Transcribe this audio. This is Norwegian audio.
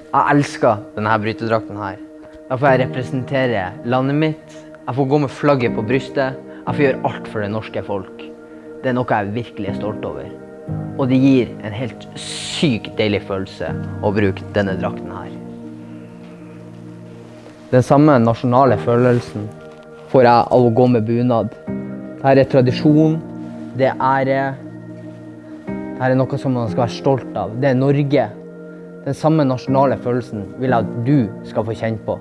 Jeg elsker denne brytedrakten her. Da får jeg representere landet mitt. Jeg får gå med flagget på brystet. Jeg får gjøre alt for det norske folk. Det er noe jeg virkelig er stolt over. Og det gir en helt sykt deilig følelse å bruke denne drakten her. Den samme nasjonale følelsen får jeg av å gå med bunad. Dette er tradisjon, det er ære. Dette er noe som man skal være stolt av. Det er Norge. Den samme nasjonale følelsen vil jeg at du skal få kjenne på.